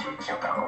しようか。